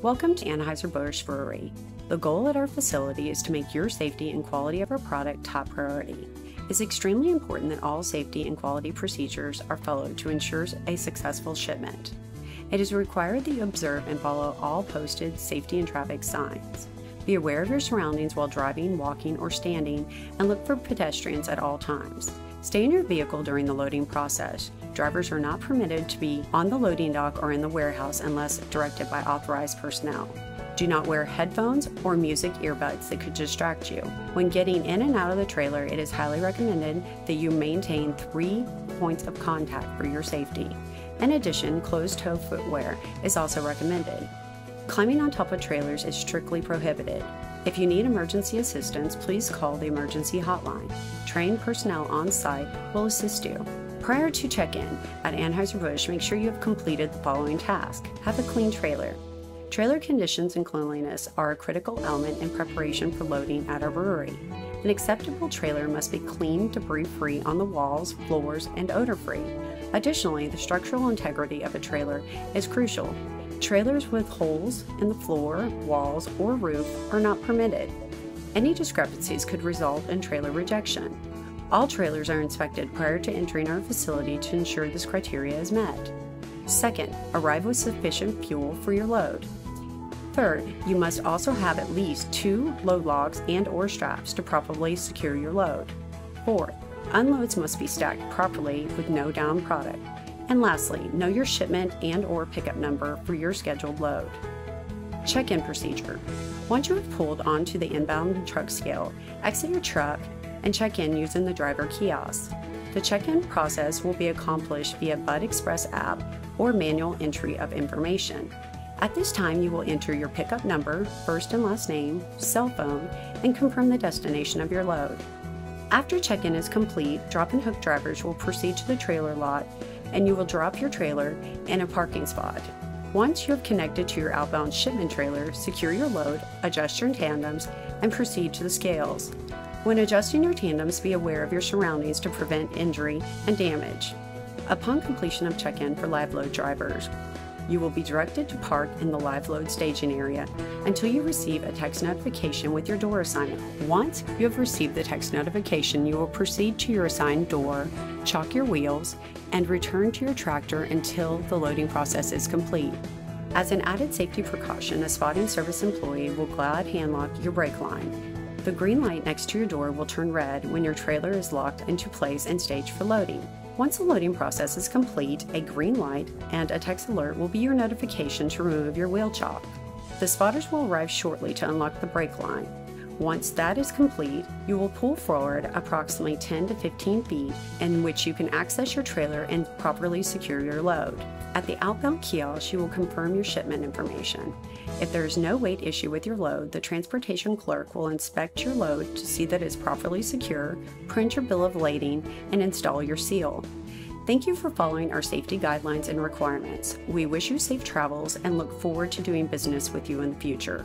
Welcome to Anheuser-Busch Brewery. The goal at our facility is to make your safety and quality of our product top priority. It's extremely important that all safety and quality procedures are followed to ensure a successful shipment. It is required that you observe and follow all posted safety and traffic signs. Be aware of your surroundings while driving, walking, or standing, and look for pedestrians at all times. Stay in your vehicle during the loading process. Drivers are not permitted to be on the loading dock or in the warehouse unless directed by authorized personnel. Do not wear headphones or music earbuds that could distract you. When getting in and out of the trailer, it is highly recommended that you maintain three points of contact for your safety. In addition, closed toe footwear is also recommended. Climbing on top of trailers is strictly prohibited. If you need emergency assistance, please call the emergency hotline. Trained personnel on site will assist you. Prior to check-in at Anheuser-Busch, make sure you have completed the following task. Have a clean trailer. Trailer conditions and cleanliness are a critical element in preparation for loading at our brewery. An acceptable trailer must be clean, debris-free on the walls, floors, and odor-free. Additionally, the structural integrity of a trailer is crucial Trailers with holes in the floor, walls, or roof are not permitted. Any discrepancies could result in trailer rejection. All trailers are inspected prior to entering our facility to ensure this criteria is met. Second, arrive with sufficient fuel for your load. Third, you must also have at least two load locks and or straps to properly secure your load. Fourth, unloads must be stacked properly with no down product. And lastly, know your shipment and or pickup number for your scheduled load. Check-in procedure. Once you have pulled onto the inbound truck scale, exit your truck and check in using the driver kiosk. The check-in process will be accomplished via Bud Express app or manual entry of information. At this time, you will enter your pickup number, first and last name, cell phone, and confirm the destination of your load. After check-in is complete, drop and hook drivers will proceed to the trailer lot and you will drop your trailer in a parking spot. Once you have connected to your outbound shipment trailer, secure your load, adjust your tandems, and proceed to the scales. When adjusting your tandems, be aware of your surroundings to prevent injury and damage. Upon completion of check-in for live load drivers, you will be directed to park in the live load staging area until you receive a text notification with your door assignment. Once you have received the text notification, you will proceed to your assigned door, chock your wheels, and return to your tractor until the loading process is complete. As an added safety precaution, a spotting service employee will glad hand lock your brake line. The green light next to your door will turn red when your trailer is locked into place and staged for loading. Once the loading process is complete, a green light and a text alert will be your notification to remove your wheel chock. The spotters will arrive shortly to unlock the brake line. Once that is complete, you will pull forward approximately 10 to 15 feet in which you can access your trailer and properly secure your load. At the outbound kiosk, you will confirm your shipment information. If there is no weight issue with your load, the transportation clerk will inspect your load to see that it is properly secure, print your bill of lading, and install your seal. Thank you for following our safety guidelines and requirements. We wish you safe travels and look forward to doing business with you in the future.